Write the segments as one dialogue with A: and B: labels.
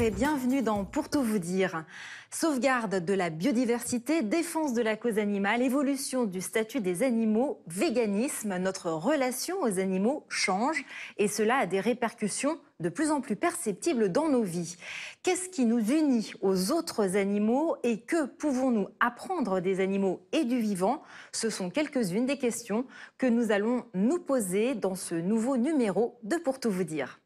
A: Et bienvenue dans Pour tout vous dire. Sauvegarde de la biodiversité, défense de la cause animale, évolution du statut des animaux, véganisme, notre relation aux animaux change et cela a des répercussions de plus en plus perceptibles dans nos vies. Qu'est-ce qui nous unit aux autres animaux et que pouvons-nous apprendre des animaux et du vivant? Ce sont quelques-unes des questions que nous allons nous poser dans ce nouveau numéro de Pour tout vous dire.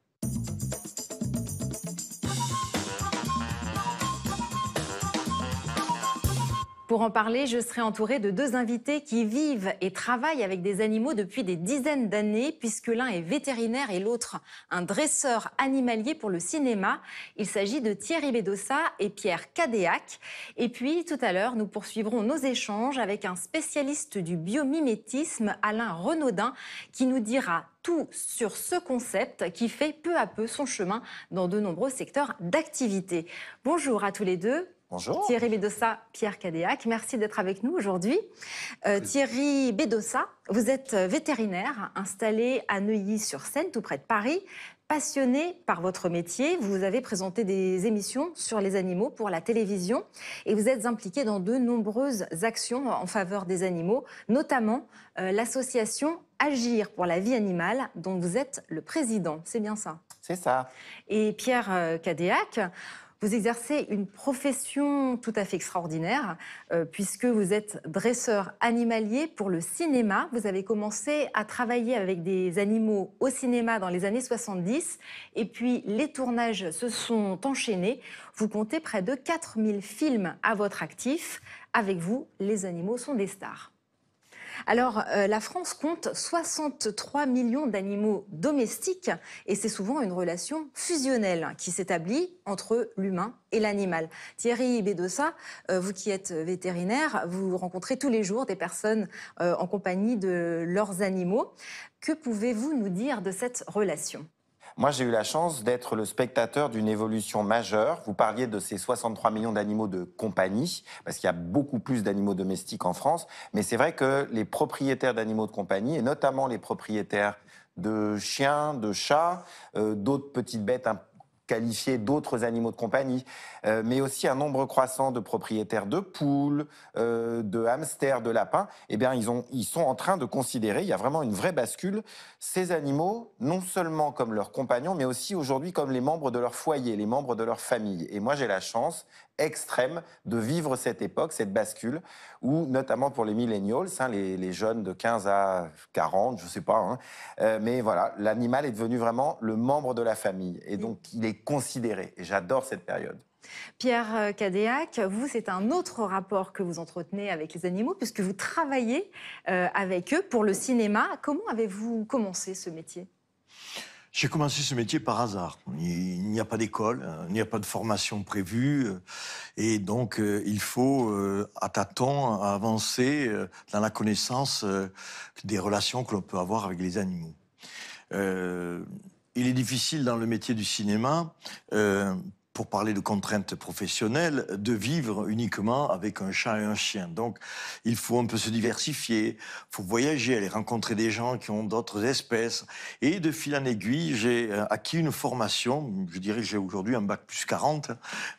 A: Pour en parler, je serai entourée de deux invités qui vivent et travaillent avec des animaux depuis des dizaines d'années, puisque l'un est vétérinaire et l'autre un dresseur animalier pour le cinéma. Il s'agit de Thierry Bedossa et Pierre Cadéac. Et puis, tout à l'heure, nous poursuivrons nos échanges avec un spécialiste du biomimétisme, Alain Renaudin, qui nous dira tout sur ce concept qui fait peu à peu son chemin dans de nombreux secteurs d'activité. Bonjour à tous les deux.
B: Bonjour.
A: Thierry Bedossa, Pierre Cadéac, merci d'être avec nous aujourd'hui. Euh, Thierry Bedossa, vous êtes vétérinaire installé à Neuilly-sur-Seine, tout près de Paris. Passionné par votre métier, vous avez présenté des émissions sur les animaux pour la télévision et vous êtes impliqué dans de nombreuses actions en faveur des animaux, notamment euh, l'association Agir pour la vie animale, dont vous êtes le président. C'est bien ça?
B: C'est ça.
A: Et Pierre euh, Cadéac, vous exercez une profession tout à fait extraordinaire, euh, puisque vous êtes dresseur animalier pour le cinéma. Vous avez commencé à travailler avec des animaux au cinéma dans les années 70, et puis les tournages se sont enchaînés. Vous comptez près de 4000 films à votre actif. Avec vous, les animaux sont des stars. Alors, euh, la France compte 63 millions d'animaux domestiques et c'est souvent une relation fusionnelle qui s'établit entre l'humain et l'animal. Thierry Bédossa, euh, vous qui êtes vétérinaire, vous rencontrez tous les jours des personnes euh, en compagnie de leurs animaux. Que pouvez-vous nous dire de cette relation?
B: Moi, j'ai eu la chance d'être le spectateur d'une évolution majeure. Vous parliez de ces 63 millions d'animaux de compagnie, parce qu'il y a beaucoup plus d'animaux domestiques en France. Mais c'est vrai que les propriétaires d'animaux de compagnie, et notamment les propriétaires de chiens, de chats, euh, d'autres petites bêtes un qualifier d'autres animaux de compagnie, euh, mais aussi un nombre croissant de propriétaires de poules, euh, de hamsters, de lapins, eh bien, ils, ils sont en train de considérer, il y a vraiment une vraie bascule, ces animaux, non seulement comme leurs compagnons, mais aussi aujourd'hui comme les membres de leur foyer, les membres de leur famille. Et moi, j'ai la chance extrême de vivre cette époque, cette bascule, où notamment pour les millennials, hein, les, jeunes de 15 à 40, je ne sais pas, hein, euh, mais voilà, l'animal est devenu vraiment le membre de la famille, et donc il est considéré, et j'adore cette période.
A: Pierre euh, Cadéac, vous, c'est un autre rapport que vous entretenez avec les animaux, puisque vous travaillez euh, avec eux pour le cinéma. Comment avez-vous commencé ce métier?
C: J'ai commencé ce métier par hasard. Il n'y a pas d'école, euh, il n'y a pas de formation prévue, euh, et donc euh, il faut, à tâtons, avancer dans la connaissance des relations que l'on peut avoir avec les animaux. il est difficile dans le métier du cinéma pour parler de contraintes professionnelles, de vivre uniquement avec un chat et un chien. Donc, il faut un peu se diversifier, faut voyager, aller rencontrer des gens qui ont d'autres espèces. Et de fil en aiguille, j'ai euh, acquis une formation, je dirais que j'ai aujourd'hui un bac plus 40,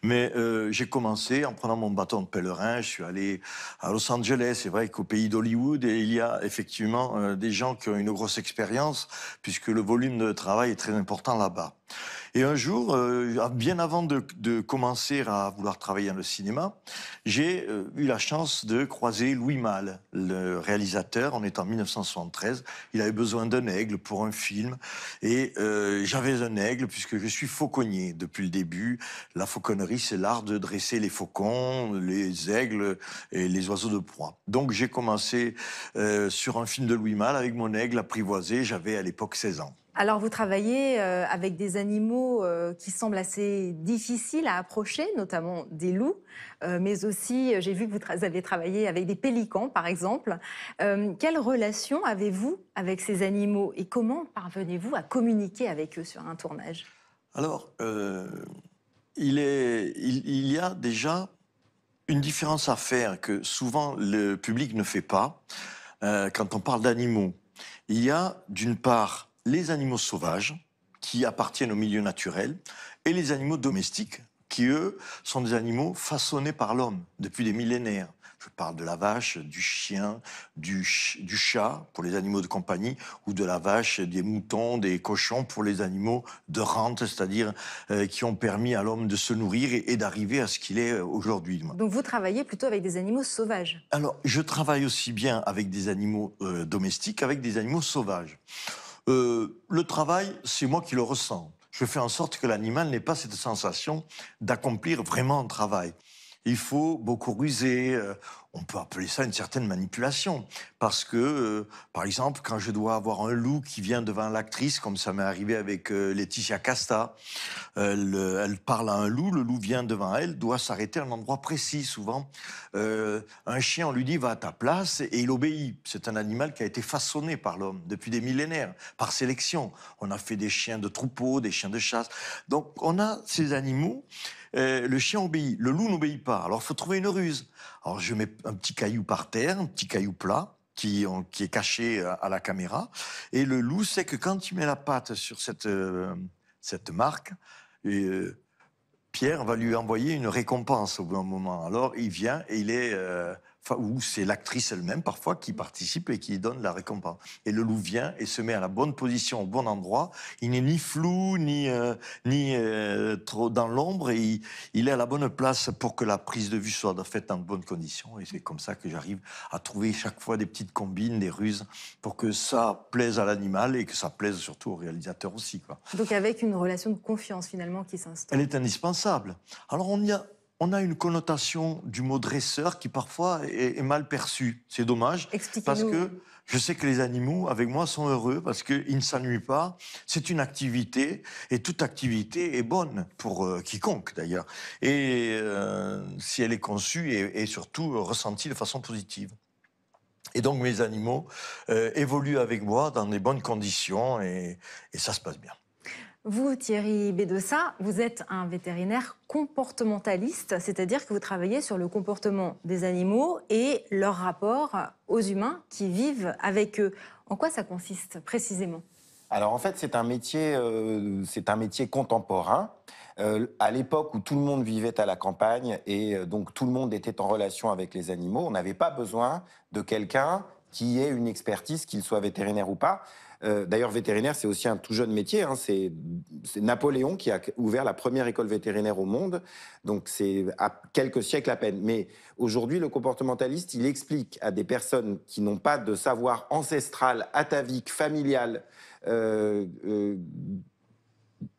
C: mais euh, j'ai commencé en prenant mon bâton de pèlerin, je suis allé à Los Angeles, c'est vrai qu'au pays d'Hollywood, il y a effectivement euh, des gens qui ont une grosse expérience, puisque le volume de travail est très important là-bas. Et un jour, euh, bien avant de, commencer à vouloir travailler dans le cinéma, j'ai euh, eu la chance de croiser Louis Malle, le réalisateur. On est en 1973. Il avait besoin d'un aigle pour un film. Et euh, j'avais un aigle puisque je suis fauconnier depuis le début. La fauconnerie, c'est l'art de dresser les faucons, les aigles et les oiseaux de proie. Donc j'ai commencé sur un film de Louis Malle avec mon aigle apprivoisé. J'avais à l'époque 16 ans.
A: Alors vous travaillez euh, avec des animaux euh, qui semblent assez difficiles à approcher, notamment des loups, euh, mais aussi j'ai vu que vous avez travaillé avec des pélicans par exemple. quelle relation avez-vous avec ces animaux et comment parvenez-vous à communiquer avec eux sur un tournage?
C: Alors, il, y a déjà une différence à faire que souvent le public ne fait pas quand on parle d'animaux. Il y a d'une part les animaux sauvages qui appartiennent au milieu naturel et les animaux domestiques, qui eux sont des animaux façonnés par l'homme depuis des millénaires. Je parle de la vache, du chien, du, du, chat pour les animaux de compagnie, ou de la vache, des moutons, des cochons pour les animaux de rente, c'est-à-dire euh, qui ont permis à l'homme de se nourrir et, d'arriver à ce qu'il est euh, aujourd'hui.
A: Donc vous travaillez plutôt avec des animaux sauvages?
C: Alors, je travaille aussi bien avec des animaux euh, domestiques qu'avec des animaux sauvages. Le travail, c'est moi qui le ressens. Je fais en sorte que l'animal n'ait pas cette sensation d'accomplir vraiment un travail il faut beaucoup ruser. Euh, on peut appeler ça une certaine manipulation. Parce que, euh, par exemple, quand je dois avoir un loup qui vient devant l'actrice, comme ça m'est arrivé avec euh, Laetitia Casta, elle, parle à un loup, le loup vient devant elle, doit s'arrêter à un endroit précis souvent. un chien, on lui dit va à ta place et il obéit. C'est un animal qui a été façonné par l'homme depuis des millénaires, par sélection. On a fait des chiens de troupeau, des chiens de chasse. Donc on a ces animaux euh, le chien obéit, le loup n'obéit pas. Alors il faut trouver une ruse. Alors je mets un petit caillou par terre, un petit caillou plat, qui, est caché à la caméra. Et le loup sait que quand il met la patte sur cette, euh, marque, euh, Pierre va lui envoyer une récompense au bon moment. Alors il vient et il est ou c'est l'actrice elle-même parfois qui participe et qui donne la récompense. Et le loup vient et se met à la bonne position, au bon endroit. Il n'est ni flou, ni, euh, ni euh, trop dans l'ombre, et il, est à la bonne place pour que la prise de vue soit faite dans de bonnes conditions. Et c'est comme ça que j'arrive à trouver chaque fois des petites combines, des ruses, pour que ça plaise à l'animal et que ça plaise surtout au réalisateur aussi. Quoi.
A: Donc avec une relation de confiance finalement qui s'instaure.
C: Elle est indispensable. Alors on y a on a une connotation du mot dresseur qui parfois est, mal perçue. C'est dommage. Parce que je sais que les animaux, avec moi, sont heureux parce qu'ils ne s'ennuient pas. C'est une activité et toute activité est bonne pour euh, quiconque d'ailleurs. Et euh, si elle est conçue et, surtout ressentie de façon positive. Et donc mes animaux euh, évoluent avec moi dans des bonnes conditions et ça se passe bien.
A: Vous, Thierry Bédessa, vous êtes un vétérinaire comportementaliste, c'est-à-dire que vous travaillez sur le comportement des animaux et leur rapport aux humains qui vivent avec eux. En quoi ça consiste précisément?
B: Alors en fait, c'est un métier, euh, un métier contemporain. Euh, à l'époque où tout le monde vivait à la campagne et euh, donc tout le monde était en relation avec les animaux, on n'avait pas besoin de quelqu'un qui ait une expertise, qu'il soit vétérinaire ou pas. Euh, d'ailleurs, vétérinaire, c'est aussi un tout jeune métier. Hein. C'est Napoléon qui a ouvert la première école vétérinaire au monde. Donc, c'est à quelques siècles à peine. Mais aujourd'hui, le comportementaliste, il explique à des personnes qui n'ont pas de savoir ancestral, atavique, familial, euh, euh,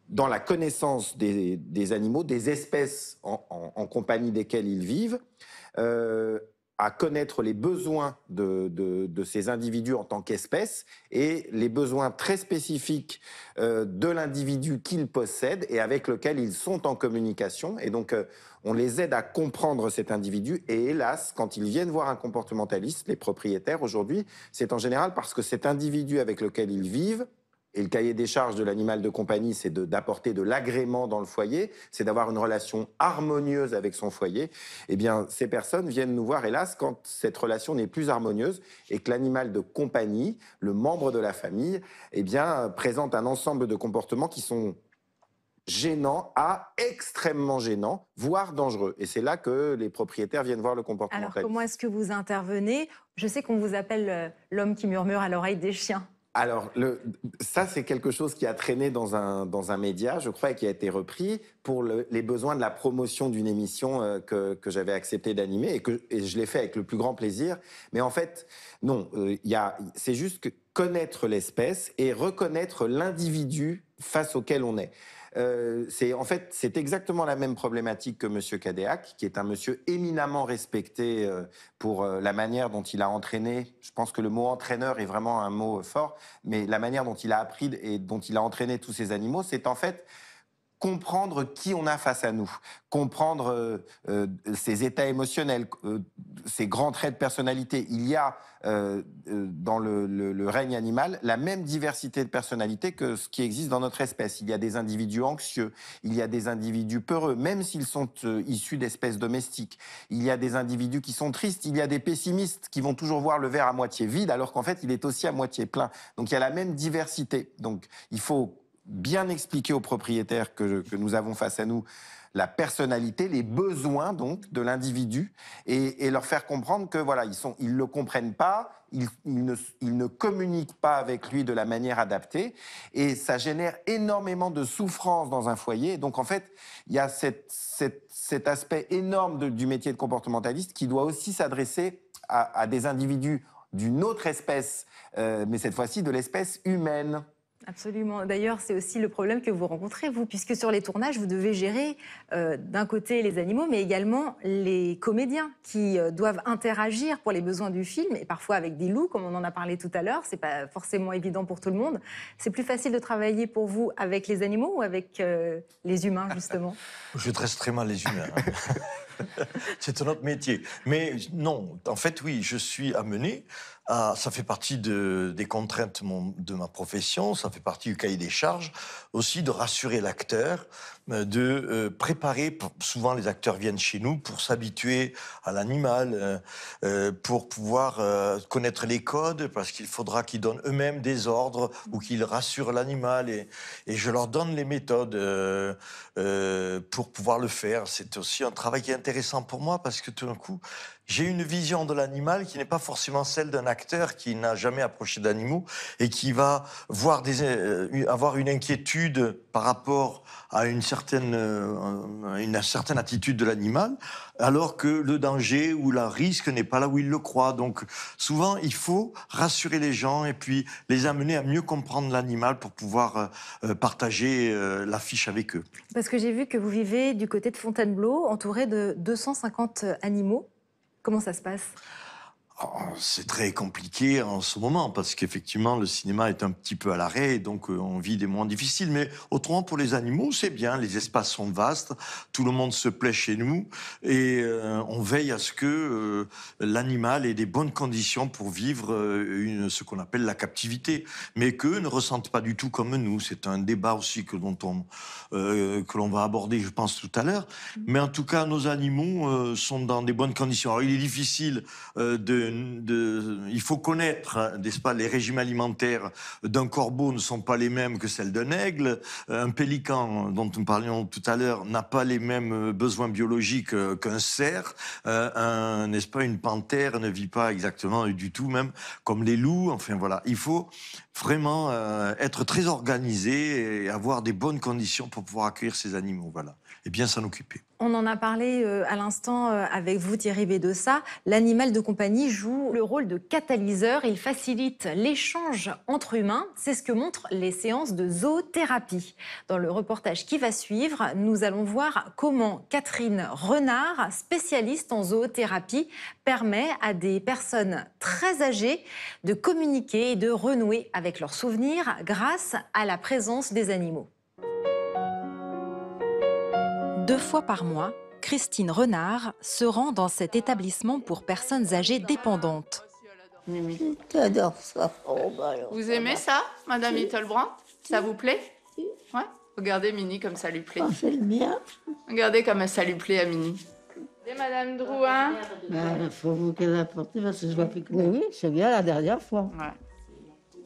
B: dans la connaissance des, animaux, des espèces en, compagnie desquelles ils vivent, à connaître les besoins de, ces individus en tant qu'espèces et les besoins très spécifiques euh, de l'individu qu'ils possèdent et avec lequel ils sont en communication. Et donc, euh, on les aide à comprendre cet individu. Et hélas, quand ils viennent voir un comportementaliste, les propriétaires aujourd'hui, c'est en général parce que cet individu avec lequel ils vivent et le cahier des charges de l'animal de compagnie, c'est d'apporter de, l'agrément dans le foyer, c'est d'avoir une relation harmonieuse avec son foyer. Eh bien, ces personnes viennent nous voir, hélas, quand cette relation n'est plus harmonieuse et que l'animal de compagnie, le membre de la famille, eh bien, présente un ensemble de comportements qui sont gênants à extrêmement gênants, voire dangereux. Et c'est là que les propriétaires viennent voir le comportement.
A: Alors, comment est-ce que vous intervenez? Je sais qu'on vous appelle euh, l'homme qui murmure à l'oreille des chiens.
B: Alors, le, ça, c'est quelque chose qui a traîné dans un, dans un média, je crois, et qui a été repris pour les besoins de la promotion d'une émission euh, que, que j'avais accepté d'animer et que et je l'ai fait avec le plus grand plaisir. Mais en fait, non, euh, il a c'est juste que connaître l'espèce et reconnaître l'individu face auquel on est. Euh, c'est en fait c'est exactement la même problématique que Monsieur Cadéac, qui est un monsieur éminemment respecté euh, pour euh, la manière dont il a entraîné. Je pense que le mot entraîneur est vraiment un mot fort, mais la manière dont il a appris et dont il a entraîné tous ces animaux, c'est en fait comprendre qui on a face à nous, comprendre euh, euh, ses états émotionnels, euh, ses grands traits de personnalité. Il y a dans le, règne animal la même diversité de personnalité que ce qui existe dans notre espèce. Il y a des individus anxieux, il y a des individus peureux, même s'ils sont issus d'espèces domestiques. Il y a des individus qui sont tristes, il y a des pessimistes qui vont toujours voir le verre à moitié vide alors qu'en fait il est aussi à moitié plein. Donc il y a la même diversité. Donc il faut bien expliquer aux propriétaires que, nous avons face à nous la personnalité, les besoins donc de l'individu et, leur faire comprendre que voilà, ils le comprennent pas, ils, ne, communiquent pas avec lui de la manière adaptée et ça génère énormément de souffrance dans un foyer. Donc en fait, il y a cet aspect énorme du métier de comportementaliste qui doit aussi s'adresser à, à, des individus d'une autre espèce, euh, mais cette fois-ci de l'espèce humaine.
A: Absolument. D'ailleurs, c'est aussi le problème que vous rencontrez, vous, puisque sur les tournages, vous devez gérer euh, d'un côté les animaux, mais également les comédiens qui euh, doivent interagir pour les besoins du film, et parfois avec des loups, comme on en a parlé tout à l'heure. C'est pas forcément évident pour tout le monde. C'est plus facile de travailler pour vous avec les animaux ou avec euh, les humains, justement?
C: Je dresse très mal les humains. Hein. c'est un autre métier. Mais non, en fait, oui, je suis amené ah, ça fait partie de, des contraintes de ma profession, ça fait partie du cahier des charges, aussi de rassurer l'acteur, de euh, préparer, souvent les acteurs viennent chez nous pour s'habituer à l'animal, euh, pour pouvoir connaître les codes, parce qu'il faudra qu'ils donnent eux-mêmes des ordres ou qu'ils rassurent l'animal, et, je leur donne les méthodes pour pouvoir le faire. C'est aussi un travail qui est intéressant pour moi, parce que tout d'un coup, j'ai une vision de l'animal qui n'est pas forcément celle d'un acteur qui n'a jamais approché d'animaux et qui va euh, avoir une inquiétude par rapport à une certaine, euh, attitude de l'animal, alors que le danger ou le risque n'est pas là où il le croit. Donc souvent, il faut rassurer les gens et puis les amener à mieux comprendre l'animal pour pouvoir euh, partager l'affiche avec eux.
A: Parce que j'ai vu que vous vivez du côté de Fontainebleau, entouré de 250 animaux. Comment ça se passe?
C: C'est très compliqué en ce moment parce qu'effectivement le cinéma est un petit peu à l'arrêt, donc euh, on vit des moments difficiles. Mais autrement pour les animaux, c'est bien. Les espaces sont vastes, tout le monde se plaît chez nous et euh, on veille à ce que euh, l'animal ait des bonnes conditions pour vivre ce qu'on appelle la captivité, mais qu'eux ne ressentent pas du tout comme nous. C'est un débat aussi que l'on va aborder, je pense tout à l'heure. Mais en tout cas, nos animaux sont dans des bonnes conditions. Alors il est difficile de il faut connaître, n'est-ce pas, les régimes alimentaires d'un corbeau ne sont pas les mêmes que celles d'un aigle. Un pélican, dont nous parlions tout à l'heure, n'a pas les mêmes besoins biologiques qu'un cerf. Euh, n'est-ce pas, une panthère ne vit pas exactement du tout, même comme les loups. Enfin voilà, il faut vraiment euh, être très organisé et avoir des bonnes conditions pour pouvoir accueillir ces animaux. Voilà, et bien s'en occuper.
A: On en a parlé euh, à l'instant euh, avec vous, Thierry Bédossa. L'animal de compagnie joue le rôle de catalyseur. Il facilite l'échange entre humains. C'est ce que montrent les séances de zoothérapie. Dans le reportage qui va suivre, nous allons voir comment Catherine Renard, spécialiste en zoothérapie, permet à des personnes très âgées de communiquer et de renouer avec leurs souvenirs grâce à la présence des animaux. Deux fois par mois, Christine Renard se rend dans cet établissement pour personnes âgées dépendantes.
D: J'adore ça.
E: Oh, bah vous aimez ça, Madame Hittelbrand Ça vous plaît? Ouais. Regardez Mini comme ça lui plaît.
D: Oh, c'est bien.
E: Regardez comme ça lui plaît à Mini. Et Madame Drouin
D: Il bah, faut vous qu'elle apporte parce que je vois plus que... Oui, c'est bien la dernière fois. Ouais.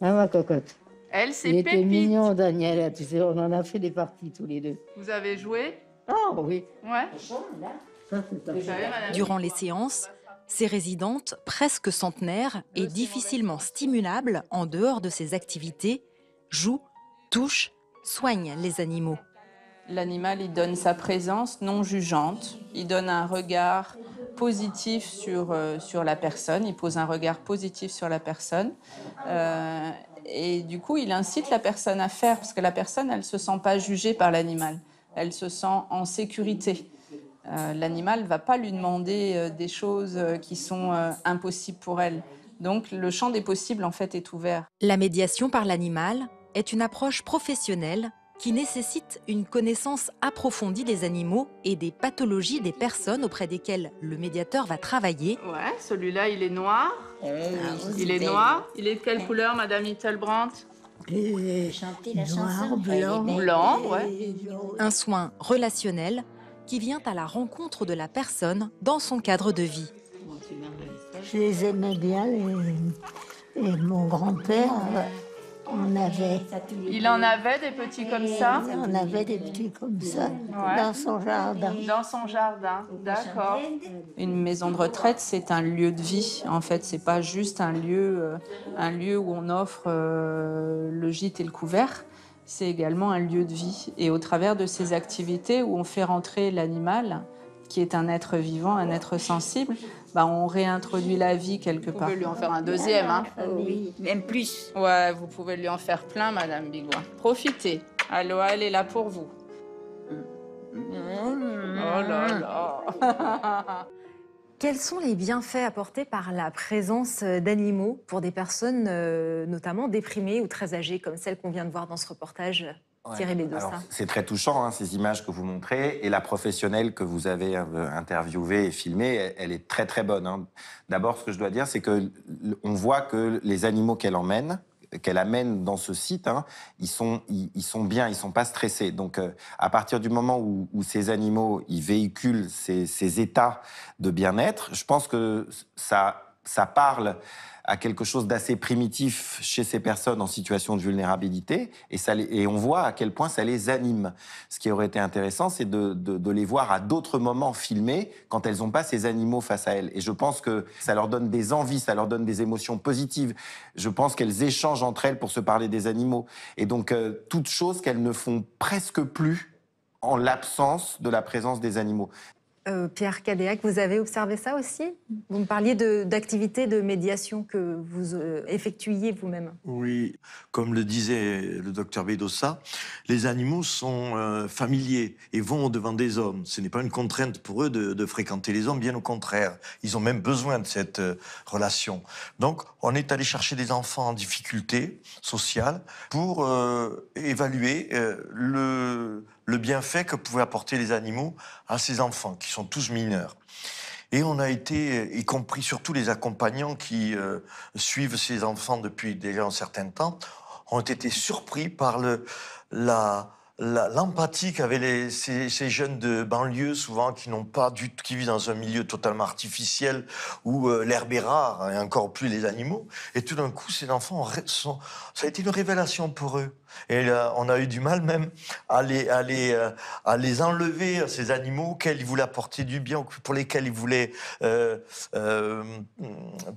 D: Ah, ma cocotte.
E: Elle, c'est
D: Pépite. Il était mignon, Daniel. Tu sais, on en a fait des parties tous les deux.
E: Vous avez joué?
D: Oh oui.
E: Ouais.
A: Durant les séances, ces résidentes, presque centenaires et difficilement stimulables en dehors de ces activités, jouent, touchent, soignent les animaux.
E: L'animal, il donne sa présence non jugeante, il donne un regard positif sur, euh, sur la personne, il pose un regard positif sur la personne. Euh, et du coup, il incite la personne à faire, parce que la personne, elle ne se sent pas jugée par l'animal elle se sent en sécurité. Euh, l'animal ne va pas lui demander euh, des choses euh, qui sont impossibles pour elle. Donc le champ des possibles en fait est ouvert.
A: La médiation par l'animal est une approche professionnelle qui nécessite une connaissance approfondie des animaux et des pathologies des personnes auprès desquelles le médiateur va travailler.
E: Ouais, celui-là il est noir. Ah il est noir. Il est de quelle couleur, Madame Hittelbrandt
D: noir, blanc.
E: Blanc, ouais.
A: Un soin relationnel qui vient à la rencontre de la personne dans son cadre de vie.
D: Je les aimais bien, et mon grand-père On avait.
E: Il en avait des petits comme ça
D: On avait des petits comme ça dans son jardin.
E: Dans son jardin, d'accord. Une maison de retraite, c'est un lieu de vie. En fait, c'est pas juste un lieu, euh, un lieu où on offre euh, le gîte et le couvert. C'est également un lieu de vie. Et au travers de ces activités où on fait rentrer l'animal, qui est un être vivant, un être sensible, bah, on réintroduit la vie quelque part. Vous pouvez lui en faire un deuxième, hein
D: Oui, même plus.
E: Ouais, vous pouvez lui en faire plein, Madame Bigouin. Profitez. Aloha, elle est là pour vous. Oh là là
A: Quels sont les bienfaits apportés par la présence d'animaux pour des personnes euh, notamment déprimées ou très âgées, comme celle qu'on vient de voir dans ce reportage? Thierry Bédossa
B: C'est très touchant, hein, ces images que vous montrez. Et la professionnelle que vous avez euh, interviewée et filmée, elle, elle est très très bonne. hein. D'abord, ce que je dois dire, c'est que l- on voit que les animaux qu'elle emmène, qu'elle amène dans ce site, hein, ils, sont, ils, ils sont bien, ils sont pas stressés. Donc, euh, à partir du moment où, où ces animaux, ils véhiculent ces, ces états de bien-être, je pense que ça, ça parle à quelque chose d'assez primitif chez ces personnes en situation de vulnérabilité, et, ça et on voit à quel point ça les anime. Ce qui aurait été intéressant, c'est de, les voir à d'autres moments filmés quand elles n'ont pas ces animaux face à elles. Et je pense que ça leur donne des envies, ça leur donne des émotions positives. Je pense qu'elles échangent entre elles pour se parler des animaux. Et donc, euh, toutes choses qu'elles ne font presque plus en l'absence de la présence des animaux.
A: Euh, Pierre Cadéac, vous avez observé ça aussi? Vous me parliez d'activités de, médiation que vous euh, effectuiez vous-même.
C: Oui, comme le disait le docteur Bedossa, les animaux sont euh, familiers et vont au-devant des hommes. Ce n'est pas une contrainte pour eux de, fréquenter les hommes, bien au contraire. Ils ont même besoin de cette relation. Donc, on est allé chercher des enfants en difficulté sociale pour évaluer le, le bienfait que pouvaient apporter les animaux à ces enfants, qui sont tous mineurs. Et on a été, y compris surtout les accompagnants qui euh, suivent ces enfants depuis déjà un certain temps, ont été surpris par le, l'empathie qu'avaient ces, ces jeunes de banlieue, souvent qui n'ont pas du qui vivent dans un milieu totalement artificiel où euh, l'herbe est rare et encore plus les animaux. Et tout d'un coup, ces enfants ça a été une révélation pour eux. Et on a eu du mal même à les, à les, euh, à les enlever, à ces animaux auxquels ils voulaient apporter du bien, pour lesquels ils voulaient euh, euh,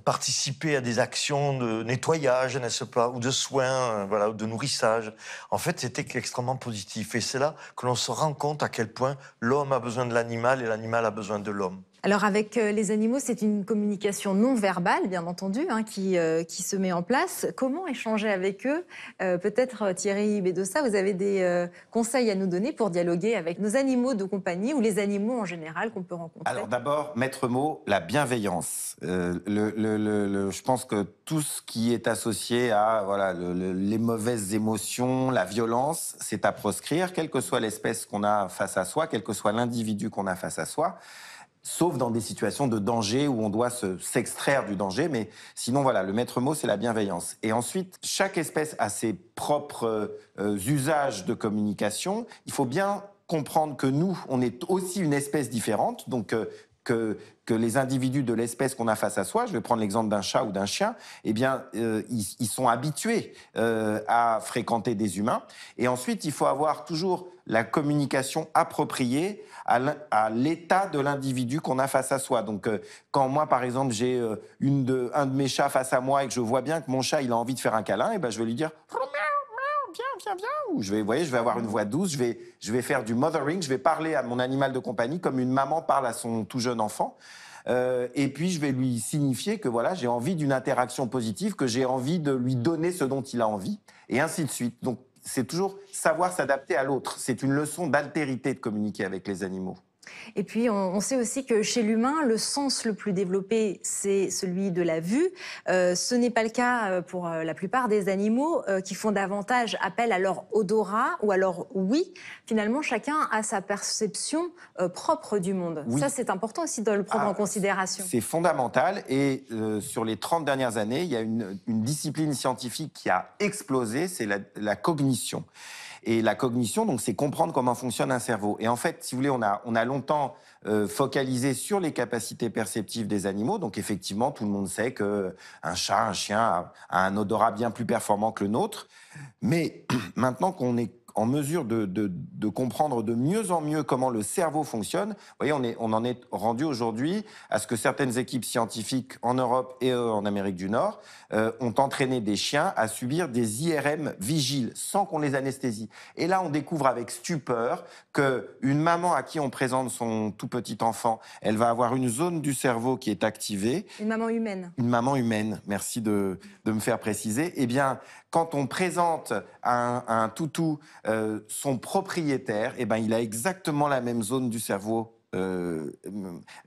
C: participer à des actions de nettoyage, n'est-ce pas, ou de soins, euh, voilà, ou de nourrissage. En fait, c'était extrêmement positif. Et c'est là que l'on se rend compte à quel point l'homme a besoin de l'animal et l'animal a besoin de l'homme.
A: Alors avec euh, les animaux, c'est une communication non verbale, bien entendu, hein, qui, euh, qui se met en place. Comment échanger avec eux? Euh, Peut-être Thierry Bédossa, vous avez des conseils à nous donner pour dialoguer avec nos animaux de compagnie ou les animaux en général qu'on peut rencontrer?
B: Alors d'abord, maître mot, la bienveillance. Je pense que tout ce qui est associé à voilà, le- le- les mauvaises émotions, la violence, c'est à proscrire, quelle que soit l'espèce qu'on a face à soi, quel que soit l'individu qu'on a face à soi. Sauf dans des situations de danger où on doit se- s'extraire du danger. Mais sinon, voilà, le maître mot, c'est la bienveillance. Et ensuite, chaque espèce a ses propres euh, usages de communication. Il faut bien comprendre que nous, on est aussi une espèce différente. Donc, euh, que, que les individus de l'espèce qu'on a face à soi, je vais prendre l'exemple d'un chat ou d'un chien, eh bien, euh, ils, sont habitués à fréquenter des humains. Et ensuite, il faut avoir toujours la communication appropriée à l'état de l'individu qu'on a face à soi. Donc, euh, quand moi, par exemple, j'ai euh, un de mes chats face à moi et que je vois bien que mon chat, il a envie de faire un câlin, et ben, je vais lui dire miaou, viens, viens, viens. Ou je vais, vous voyez, je vais avoir une voix douce, je vais, je vais faire du mothering, je vais parler à mon animal de compagnie comme une maman parle à son tout jeune enfant. Euh, et puis, je vais lui signifier que voilà, j'ai envie d'une interaction positive, que j'ai envie de lui donner ce dont il a envie, et ainsi de suite. Donc, c'est toujours savoir s'adapter à l'autre. C'est une leçon d'altérité de communiquer avec les animaux.
A: Et puis, on, on sait aussi que chez l'humain, le sens le plus développé, c'est celui de la vue. Euh, ce n'est pas le cas euh, pour euh, la plupart des animaux euh, qui font davantage appel à leur odorat ou à leur oui. Finalement, chacun a sa perception euh, propre du monde.
B: Oui.
A: Ça, c'est important aussi de le prendre
B: Ah,
A: en considération.
B: C'est fondamental. Et sur les 30 dernières années, il y a une, une discipline scientifique qui a explosé, c'est la, la cognition. Et la cognition, donc, c'est comprendre comment fonctionne un cerveau. Et en fait, si vous voulez, on a, on a longtemps euh, focalisé sur les capacités perceptives des animaux. Donc, effectivement, tout le monde sait que un chat, un chien a, a un odorat bien plus performant que le nôtre. Mais maintenant qu'on est en mesure de, de, comprendre de mieux en mieux comment le cerveau fonctionne. Vous voyez, on, est, on en est rendu aujourd'hui à ce que certaines équipes scientifiques en Europe et en Amérique du Nord euh, ont entraîné des chiens à subir des IRM vigiles sans qu'on les anesthésie. Et là, on découvre avec stupeur qu'une maman à qui on présente son tout petit enfant, elle va avoir une zone du cerveau qui est activée.
A: Une maman humaine.
B: Une maman humaine, merci de, de me faire préciser. Eh bien, quand on présente un, un toutou euh, son propriétaire, eh ben, il a exactement la même zone du cerveau euh,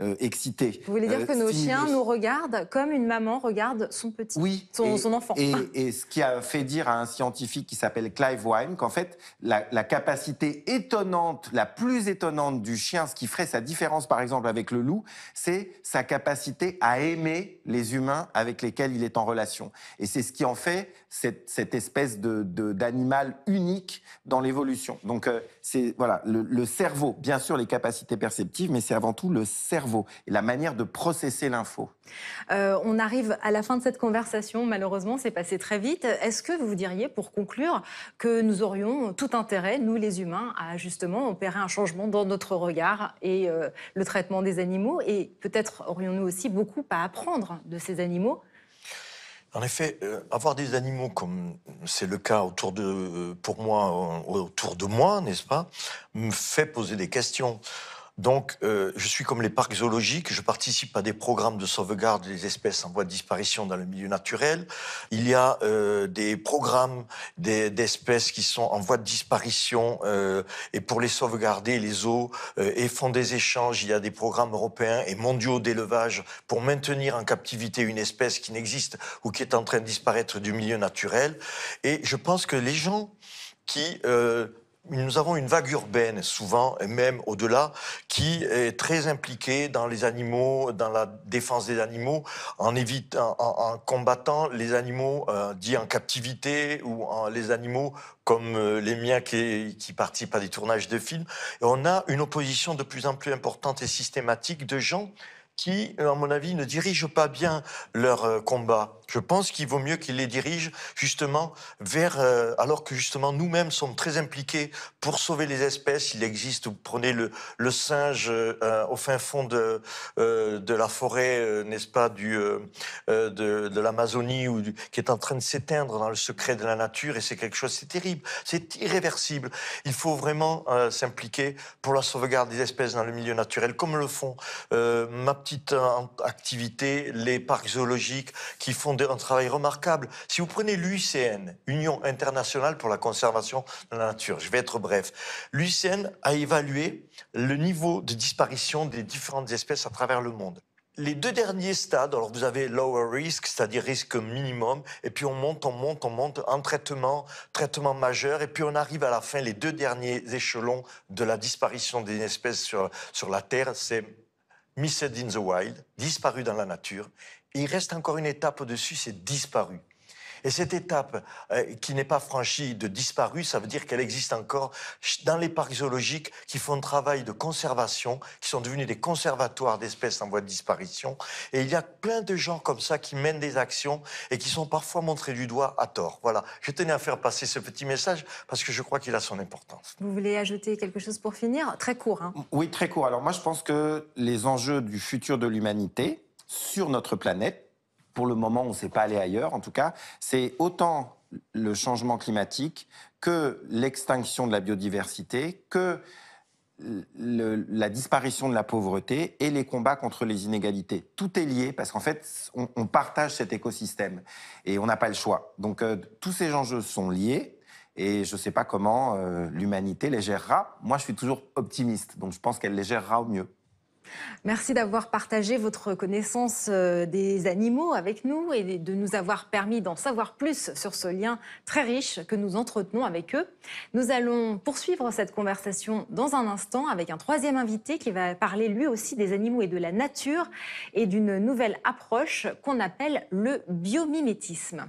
B: euh, excité.
A: Vous voulez dire euh, que nos chiens nous regardent comme une maman regarde son petit,
B: oui,
A: son, enfant.
B: Et, ce qui a fait dire à un scientifique qui s'appelle Clive Wine qu'en fait, la, capacité étonnante, la plus étonnante du chien, ce qui ferait sa différence par exemple avec le loup, c'est sa capacité à aimer les humains avec lesquels il est en relation. Et c'est ce qui en fait cette, cette espèce d'animal de, unique dans l'évolution. Donc c'est voilà le, cerveau, bien sûr les capacités perceptives mais c'est avant tout le cerveau et la manière de processer l'info.
A: Euh, on arrive à la fin de cette conversation, malheureusement, c'est passé très vite. Est-ce que vous diriez, pour conclure, que nous aurions tout intérêt, nous les humains, à justement opérer un changement dans notre regard et euh, le traitement des animaux? Et peut-être aurions-nous aussi beaucoup à apprendre de ces animaux
C: en effet, euh, avoir des animaux comme c'est le cas autour de, pour moi, autour de moi, n'est-ce pas, me fait poser des questions. Donc, euh, je suis comme les parcs zoologiques, je participe à des programmes de sauvegarde des espèces en voie de disparition dans le milieu naturel. Il y a euh, des programmes d'espèces qui sont en voie de disparition euh, et pour les sauvegarder, les zoos et font des échanges. Il y a des programmes européens et mondiaux d'élevage pour maintenir en captivité une espèce qui n'existe ou qui est en train de disparaître du milieu naturel. Et je pense que les gens qui nous avons une vague urbaine, souvent, et même au-delà, qui est très impliquée dans les animaux, dans la défense des animaux, en, évitant, en, combattant les animaux euh, dits en captivité ou en, les animaux comme euh, les miens qui, qui, participent à des tournages de films. Et on a une opposition de plus en plus importante et systématique de gens qui, à mon avis, ne dirigent pas bien leur euh, combat. Je pense qu'il vaut mieux qu'ils les dirigent justement vers, euh, alors que justement nous-mêmes sommes très impliqués pour sauver les espèces. Il existe, prenez le, singe euh, au fin fond de, la forêt, n'est-ce pas, du, de, de l'Amazonie, qui est en train de s'éteindre dans le secret de la nature, et c'est quelque chose, c'est terrible, c'est irréversible. Il faut vraiment s'impliquer pour la sauvegarde des espèces dans le milieu naturel, comme le font ma petite euh, activité, les parcs zoologiques qui font un travail remarquable. Si vous prenez l'UICN, Union internationale pour la conservation de la nature, je vais être bref, l'UICN a évalué le niveau de disparition des différentes espèces à travers le monde. Les deux derniers stades, alors vous avez lower risk, c'est-à-dire risque minimum, et puis on monte, on monte, on monte en traitement, traitement majeur, et puis on arrive à la fin, les deux derniers échelons de la disparition des espèces sur, sur la Terre, c'est Missed in the Wild, disparu dans la nature. Et il reste encore une étape au-dessus, c'est disparu. Et cette étape euh, qui n'est pas franchie de disparu, ça veut dire qu'elle existe encore dans les parcs zoologiques qui font un travail de conservation, qui sont devenus des conservatoires d'espèces en voie de disparition. Et il y a plein de gens comme ça qui mènent des actions et qui sont parfois montrés du doigt à tort. Voilà, je tenais à faire passer ce petit message parce que je crois qu'il a son importance.
A: Vous voulez ajouter quelque chose pour finir? Très court. Hein.
B: Oui, très court. Alors moi, je pense que les enjeux du futur de l'humanité sur notre planète, pour le moment, on ne sait pas aller ailleurs, en tout cas, c'est autant le changement climatique que l'extinction de la biodiversité, que la disparition de la pauvreté et les combats contre les inégalités. Tout est lié parce qu'en fait, on, partage cet écosystème et on n'a pas le choix. Donc euh, tous ces enjeux sont liés et je ne sais pas comment euh, l'humanité les gérera. Moi, je suis toujours optimiste, donc je pense qu'elle les gérera au mieux.
A: Merci d'avoir partagé votre connaissance euh, des animaux avec nous et de nous avoir permis d'en savoir plus sur ce lien très riche que nous entretenons avec eux. Nous allons poursuivre cette conversation dans un instant avec un troisième invité qui va parler lui aussi des animaux et de la nature et d'une nouvelle approche qu'on appelle le biomimétisme.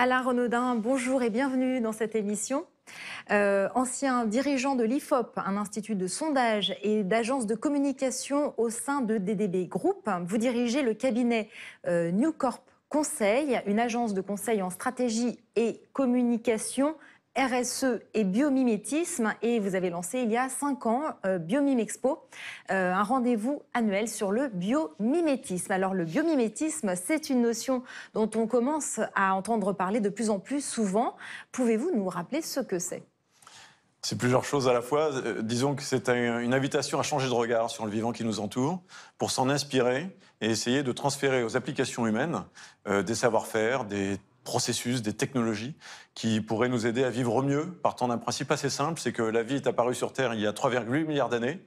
A: Alain Renaudin, bonjour et bienvenue dans cette émission. Euh, ancien dirigeant de l'IFOP, un institut de sondage et d'agence de communication au sein de DDB Group, vous dirigez le cabinet euh, New Corp Conseil, une agence de conseil en stratégie et communication RSE et biomimétisme et vous avez lancé il y a cinq ans euh, Biomime Expo, euh, un rendez-vous annuel sur le biomimétisme. Alors le biomimétisme, c'est une notion dont on commence à entendre parler de plus en plus souvent. Pouvez-vous nous rappeler ce que c'est?
F: C'est plusieurs choses à la fois. Euh, disons que c'est une invitation à changer de regard sur le vivant qui nous entoure, pour s'en inspirer et essayer de transférer aux applications humaines des savoir-faire, des processus, des technologies qui pourraient nous aider à vivre mieux, partant d'un principe assez simple, c'est que la vie est apparue sur Terre il y a 3,8 milliards d'années.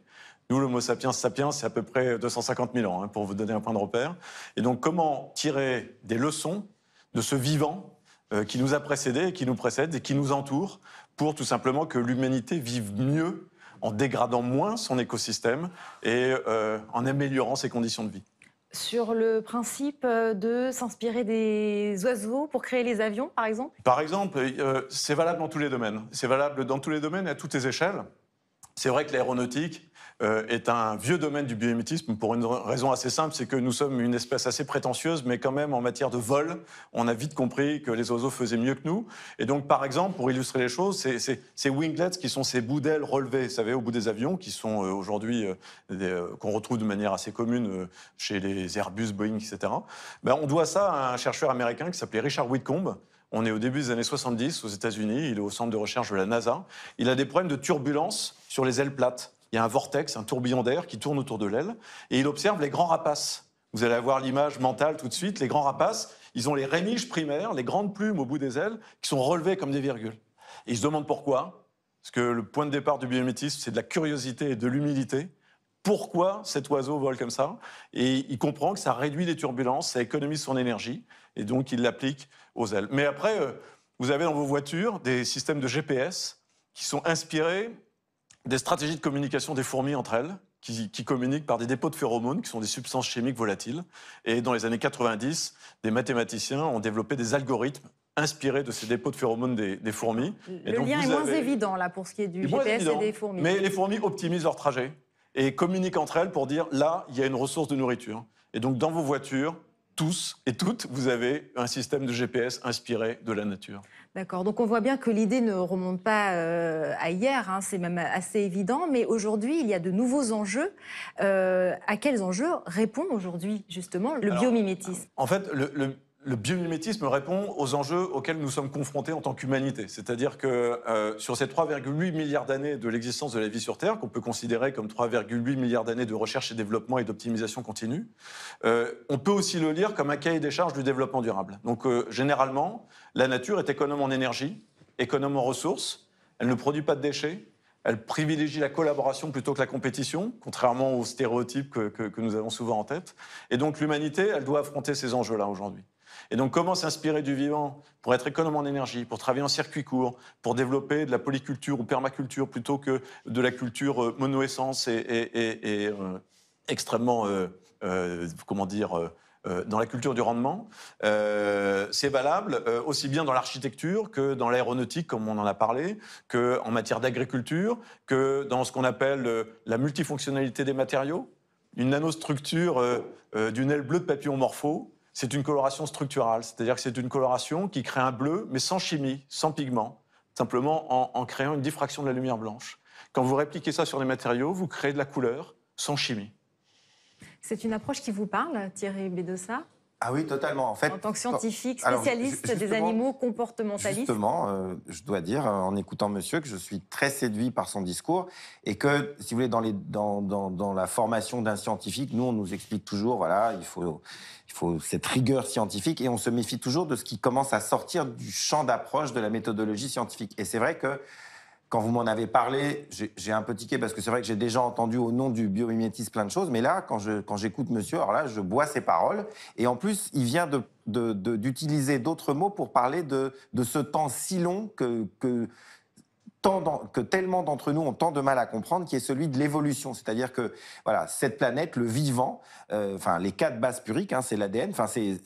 F: Nous, l'Homo sapiens sapiens, c'est à peu près 250 000 ans, hein, pour vous donner un point de repère. Et donc, comment tirer des leçons de ce vivant euh, qui nous a précédés qui nous précède et qui nous entoure pour tout simplement que l'humanité vive mieux en dégradant moins son écosystème et euh, en améliorant ses conditions de vie?
A: Sur le principe euh, de s'inspirer des oiseaux pour créer les avions, par exemple?
F: Par exemple, euh, c'est valable dans tous les domaines. C'est valable dans tous les domaines et à toutes les échelles. C'est vrai que l'aéronautique, euh, est un vieux domaine du biomimétisme pour une raison assez simple, c'est que nous sommes une espèce assez prétentieuse, mais quand même en matière de vol, on a vite compris que les oiseaux faisaient mieux que nous. Et donc, par exemple, pour illustrer les choses, c'est ces winglets qui sont ces bouts d'ailes relevés, vous savez, au bout des avions, qui sont euh, aujourd'hui euh, qu'on retrouve de manière assez commune chez les Airbus, Boeing, etc. Ben, on doit ça à un chercheur américain qui s'appelait Richard Whitcomb, on est au début des années 70 aux États-Unis, il est au centre de recherche de la NASA. Il a des problèmes de turbulence sur les ailes plates il y a un vortex, un tourbillon d'air qui tourne autour de l'aile, et il observe les grands rapaces. Vous allez avoir l'image mentale tout de suite. Les grands rapaces, ils ont les rémiges primaires, les grandes plumes au bout des ailes, qui sont relevées comme des virgules. Et il se demande pourquoi. Parce que le point de départ du biométisme, c'est de la curiosité et de l'humilité. Pourquoi cet oiseau vole comme ça? Et il comprend que ça réduit les turbulences, ça économise son énergie, et donc il l'applique aux ailes. Mais après, euh, vous avez dans vos voitures des systèmes de GPS qui sont inspirés des stratégies de communication des fourmis entre elles, qui, communiquent par des dépôts de phéromones, qui sont des substances chimiques volatiles. Et dans les années 90, des mathématiciens ont développé des algorithmes inspirés de ces dépôts de phéromones des, fourmis.
A: Le lien est moins évident là pour ce qui est du GPS et des fourmis.
F: Mais les fourmis optimisent leur trajet et communiquent entre elles pour dire là, il y a une ressource de nourriture. Et donc dans vos voitures, tous et toutes, vous avez un système de GPS inspiré de la nature.
A: D'accord. Donc on voit bien que l'idée ne remonte pas euh, à hier, hein, c'est même assez évident. Mais aujourd'hui, il y a de nouveaux enjeux. Euh, à quels enjeux répond aujourd'hui justement le biomimétisme?
F: En fait, le le biomimétisme répond aux enjeux auxquels nous sommes confrontés en tant qu'humanité. C'est-à-dire que euh, sur ces 3,8 milliards d'années de l'existence de la vie sur Terre, qu'on peut considérer comme 3,8 milliards d'années de recherche et développement et d'optimisation continue, euh, on peut aussi le lire comme un cahier des charges du développement durable. Donc euh, généralement, la nature est économe en énergie, économe en ressources, elle ne produit pas de déchets, elle privilégie la collaboration plutôt que la compétition, contrairement aux stéréotypes que nous avons souvent en tête. Et donc l'humanité, elle doit affronter ces enjeux-là aujourd'hui. Et donc, comment s'inspirer du vivant pour être économe en énergie, pour travailler en circuit court, pour développer de la polyculture ou permaculture plutôt que de la culture euh, monoessence et, euh, extrêmement, euh, comment dire, dans la culture du rendement. c'est valable aussi bien dans l'architecture que dans l'aéronautique, comme on en a parlé, que en matière d'agriculture, que dans ce qu'on appelle la multifonctionnalité des matériaux. Une nanostructure d'une aile bleue de papillon morpho, c'est une coloration structurale, c'est-à-dire que c'est une coloration qui crée un bleu, mais sans chimie, sans pigment, simplement en, créant une diffraction de la lumière blanche. Quand vous répliquez ça sur les matériaux, vous créez de la couleur sans chimie.
A: C'est une approche qui vous parle, Thierry Bédossa?
B: Ah oui, totalement. En fait,
A: en tant que scientifique, spécialiste des animaux comportementalistes.
B: Justement, euh, je dois dire, en écoutant Monsieur, que je suis très séduit par son discours et que, si vous voulez, dans, les, dans, dans, dans la formation d'un scientifique, nous, on nous explique toujours, voilà, il faut, il faut cette rigueur scientifique et on se méfie toujours de ce qui commence à sortir du champ d'approche de la méthodologie scientifique. Et c'est vrai que quand vous m'en avez parlé, j'ai un peu tiqué parce que c'est vrai que j'ai déjà entendu au nom du biomimétisme plein de choses, mais là, quand j'écoute monsieur, alors là, je bois ses paroles. Et en plus, il vient d'utiliser d'autres mots pour parler de, ce temps si long que que tellement d'entre nous ont tant de mal à comprendre, qui est celui de l'évolution. C'est-à-dire que voilà, cette planète, le vivant, euh, enfin les quatre bases puriques, hein, c'est l'ADN. Enfin, c'est,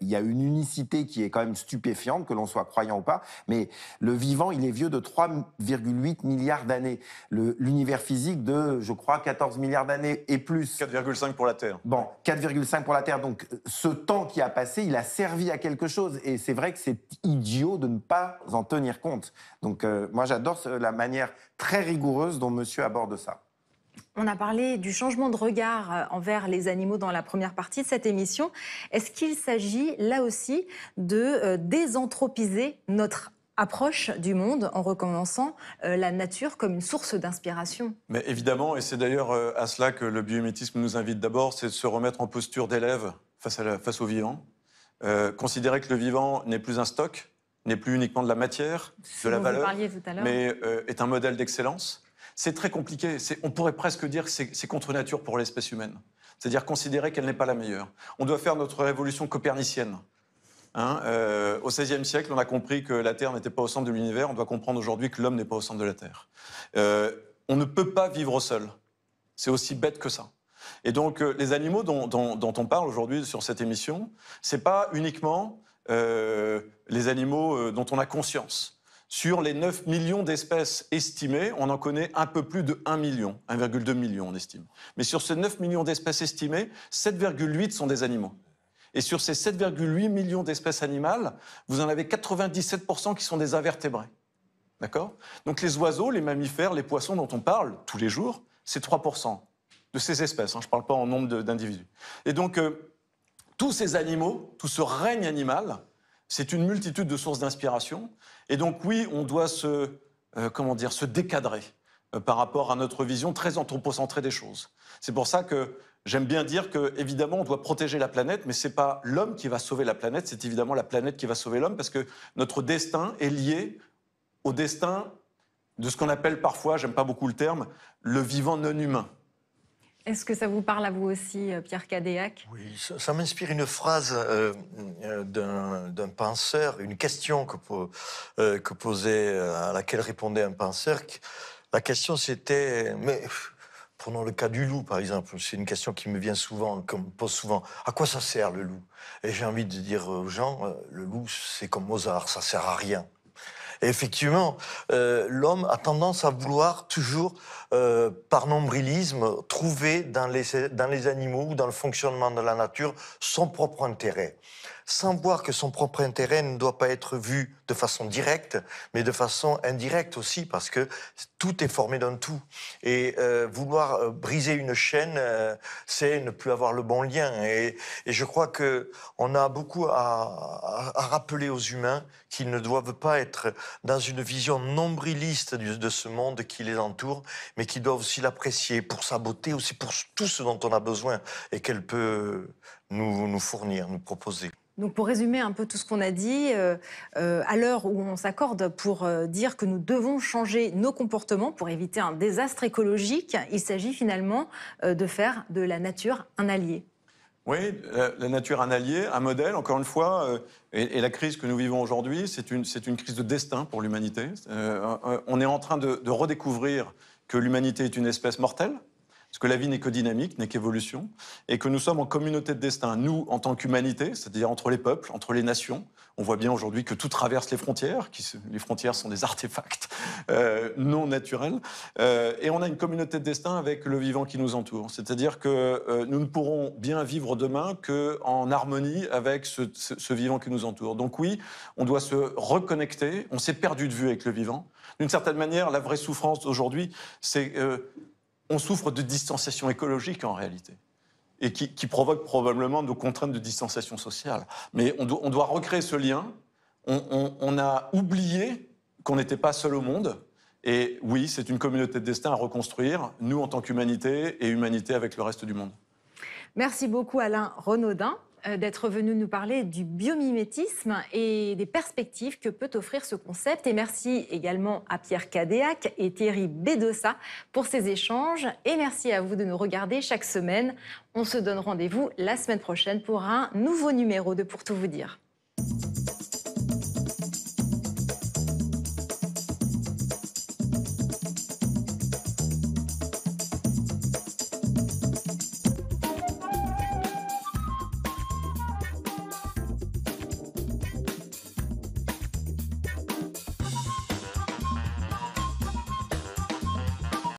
B: il y a une unicité qui est quand même stupéfiante, que l'on soit croyant ou pas. Mais le vivant, il est vieux de 3,8 milliards d'années. l'univers physique de, je crois, 14 milliards d'années et plus.
F: 4,5 pour la Terre.
B: Bon, 4,5 pour la Terre. Donc, ce temps qui a passé, il a servi à quelque chose. Et c'est vrai que c'est idiot de ne pas en tenir compte. Donc, euh, moi, j'adore la manière très rigoureuse dont monsieur aborde ça.
A: On a parlé du changement de regard euh, envers les animaux dans la première partie de cette émission. Est-ce qu'il s'agit là aussi de euh, désanthropiser notre approche du monde en recommençant la nature comme une source d'inspiration?
F: Mais évidemment, et c'est d'ailleurs à cela que le biométisme nous invite d'abord, c'est de se remettre en posture d'élève face, face au vivant, considérer que le vivant n'est plus un stock, n'est plus uniquement de la matière, de la valeur, mais euh, est un modèle d'excellence. C'est très compliqué. On pourrait presque dire que c'est contre nature pour l'espèce humaine. C'est-à-dire considérer qu'elle n'est pas la meilleure. On doit faire notre révolution copernicienne. Hein, euh, au XVIe siècle, on a compris que la Terre n'était pas au centre de l'univers. On doit comprendre aujourd'hui que l'homme n'est pas au centre de la Terre. Euh, on ne peut pas vivre seul. C'est aussi bête que ça. Et donc, les animaux dont, dont on parle aujourd'hui sur cette émission, c'est pas uniquement euh, les animaux euh, dont on a conscience. Sur les 9 millions d'espèces estimées, on en connaît un peu plus de 1 million, 1,2 million on estime. Mais sur ces 9 millions d'espèces estimées, 7,8 sont des animaux. Et sur ces 7,8 millions d'espèces animales, vous en avez 97% qui sont des invertébrés. D'accord? Donc les oiseaux, les mammifères, les poissons dont on parle tous les jours, c'est 3% de ces espèces. Hein. je ne parle pas en nombre d'individus. Et donc, euh, tous ces animaux, tout ce règne animal, c'est une multitude de sources d'inspiration. Et donc oui, on doit se, euh, décadrer euh, par rapport à notre vision très anthropocentrée des choses. C'est pour ça que j'aime bien dire que évidemment on doit protéger la planète, mais c'est pas l'homme qui va sauver la planète, c'est évidemment la planète qui va sauver l'homme, parce que notre destin est lié au destin de ce qu'on appelle parfois, j'aime pas beaucoup le terme, le vivant non humain.
A: Est-ce que ça vous parle à vous aussi, euh, Pierre Cadéac
C: Oui, ça, m'inspire une phrase euh, euh, d'un penseur, une question que, posait, à laquelle répondait un penseur. La question c'était, mais prenons le cas du loup par exemple, c'est une question qui me vient souvent, qu'on me pose souvent. À quoi ça sert le loup? Et j'ai envie de dire aux gens, le loup c'est comme Mozart, ça sert à rien. Effectivement, l'homme a tendance à vouloir toujours euh, par nombrilisme, trouver dans les, dans les animaux ou dans le fonctionnement de la nature son propre intérêt sans voir que son propre intérêt ne doit pas être vu de façon directe, mais de façon indirecte aussi, parce que tout est formé d'un tout. Et euh, vouloir euh, briser une chaîne, euh, c'est ne plus avoir le bon lien. Et, je crois que on a beaucoup à, rappeler aux humains qu'ils ne doivent pas être dans une vision nombriliste de, ce monde qui les entoure, mais qu'ils doivent aussi l'apprécier pour sa beauté, aussi pour tout ce dont on a besoin et qu'elle peut nous fournir, nous proposer.
A: Donc pour résumer un peu tout ce qu'on a dit, euh, euh, à l'heure où on s'accorde pour euh, dire que nous devons changer nos comportements pour éviter un désastre écologique, il s'agit finalement de faire de la nature un allié.
F: Oui, la, nature un allié, un modèle, encore une fois, et, la crise que nous vivons aujourd'hui, c'est une, crise de destin pour l'humanité. on est en train de redécouvrir que l'humanité est une espèce mortelle, parce que la vie n'est que dynamique, n'est qu'évolution, et que nous sommes en communauté de destin, nous, en tant qu'humanité, c'est-à-dire entre les peuples, entre les nations. On voit bien aujourd'hui que tout traverse les frontières, les frontières sont des artefacts euh, non naturels, euh, et on a une communauté de destin avec le vivant qui nous entoure. C'est-à-dire que euh, nous ne pourrons bien vivre demain qu'en harmonie avec ce, ce, vivant qui nous entoure. Donc oui, on doit se reconnecter, on s'est perdu de vue avec le vivant. D'une certaine manière, la vraie souffrance aujourd'hui, c'est on souffre de distanciation écologique en réalité et qui, provoque probablement nos contraintes de distanciation sociale. Mais on, doit, recréer ce lien. On, a oublié qu'on n'était pas seul au monde. Et oui, c'est une communauté de destin à reconstruire, nous en tant qu'humanité et humanité avec le reste du monde.
A: Merci beaucoup Alain Renaudin. Euh, d'être venu nous parler du biomimétisme et des perspectives que peut offrir ce concept. Et merci également à Pierre Cadéac et Thierry Bedossa pour ces échanges. Et merci à vous de nous regarder chaque semaine. On se donne rendez-vous la semaine prochaine pour un nouveau numéro de Pour tout vous dire.